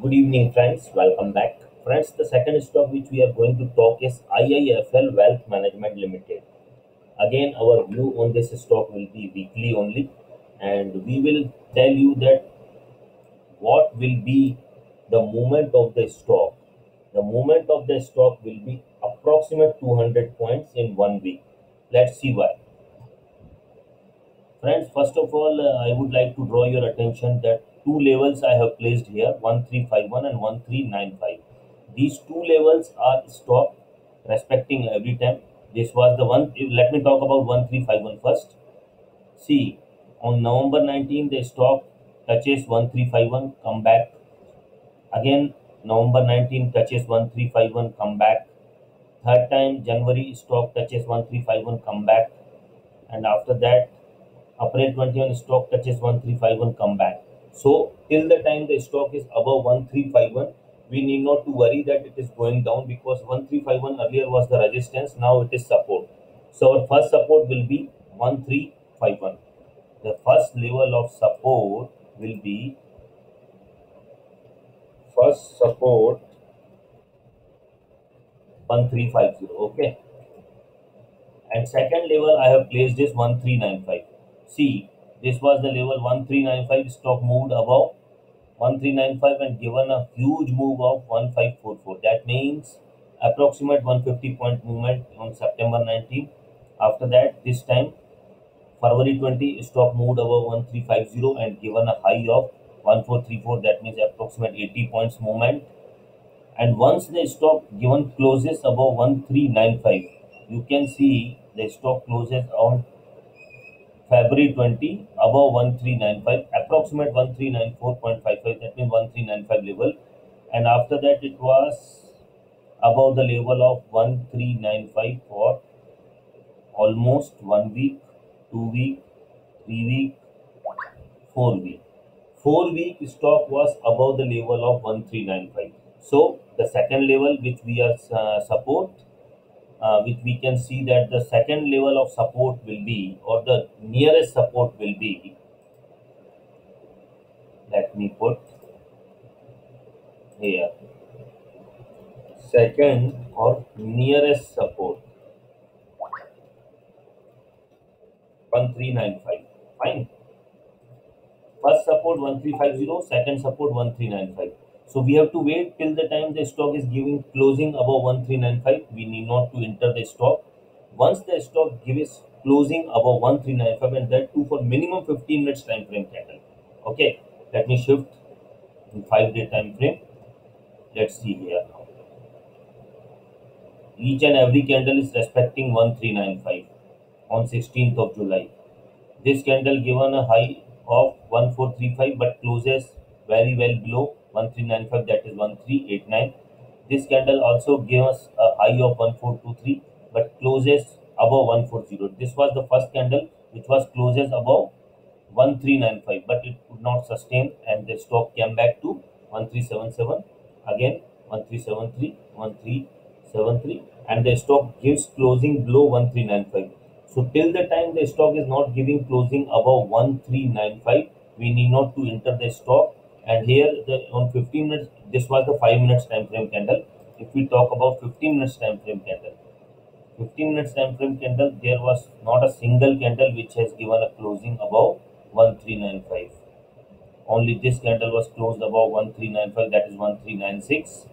Good evening, friends. Welcome back. Friends, the second stock which we are going to talk is IIFL Wealth Management Limited. Again, our view on this stock will be weekly only, and we will tell you that what will be the movement of the stock. The movement of the stock will be approximate 200 points in one week. Let's see why. Friends, first of all, uh, I would like to draw your attention that two levels I have placed here 1351 and 1395. These two levels are stopped respecting every time. This was the one. Let me talk about 1351 first. See, on November 19, the stock touches 1351, come back. Again, November 19 touches 1351, come back. Third time, January stock touches 1351, come back. And after that, April 21 stock touches 1351 come back. So till the time the stock is above 1351, we need not to worry that it is going down because 1351 earlier was the resistance, now it is support. So our first support will be 1351. The first level of support will be first support 1350 okay and second level I have placed is 1395 See, this was the level 1395 stock moved above 1395 and given a huge move of 1544. That means approximate 150 point movement on September 19. After that, this time February 20 stock moved above 1350 and given a high of 1434. That means approximate 80 points movement. And once the stock given closes above 1395, you can see the stock closes on February 20 above 1395 approximate 1394.55 that means 1395 level. And after that it was above the level of 1395 for almost one week two week three week four week. Four week stock was above the level of 1395 so the second level which we are uh, support uh, which we can see that the second level of support will be or the nearest support will be let me put here second or nearest support 1395 fine first support 1350 second support 1395 so we have to wait till the time the stock is giving closing above 1395. We need not to enter the stock. Once the stock gives closing above 1395 and that too for minimum 15 minutes time frame candle. Okay, let me shift in 5 day time frame. Let's see here now. Each and every candle is respecting 1395 on 16th of July. This candle given a high of 1435 but closes very well below 1395 that is 1389 this candle also gave us a high of 1423 but closes above 140 this was the first candle which was closes above 1395 but it could not sustain and the stock came back to 1377 again 1373 1373 and the stock gives closing below 1395 so till the time the stock is not giving closing above 1395 we need not to enter the stock and here the on 15 minutes this was the 5 minutes time frame candle. If we talk about 15 minutes time frame candle 15 minutes time frame candle there was not a single candle which has given a closing above 1395 only this candle was closed above 1395 that is 1396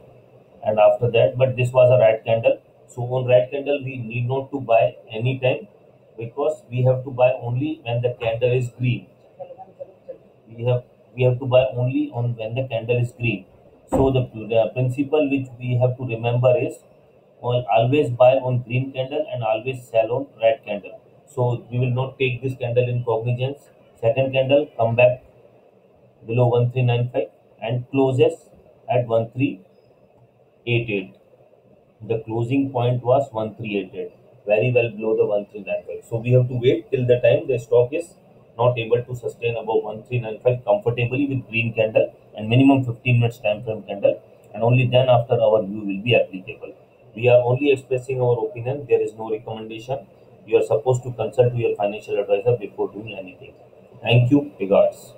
and after that but this was a red candle. So on red candle we need not to buy anytime because we have to buy only when the candle is green. We have we have to buy only on when the candle is green. So the, the principle which we have to remember is well, always buy on green candle and always sell on red candle. So we will not take this candle in cognizance. Second candle come back below 1395 and closes at 1388. The closing point was 1388, very well below the 1395. So we have to wait till the time the stock is not able to sustain above 1395 comfortably with green candle and minimum 15 minutes time frame candle and only then after our view will be applicable. We are only expressing our opinion. There is no recommendation. You are supposed to consult your financial advisor before doing anything. Thank you. Regards.